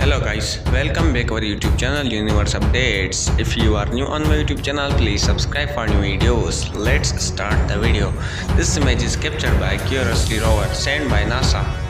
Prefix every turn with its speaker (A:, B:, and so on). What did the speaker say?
A: hello guys. Welcome back our youtube channel universe updates. If you are new on my youtube channel please subscribe for new videos. Let's start the video. This image is captured by curiosity rover sent by nasa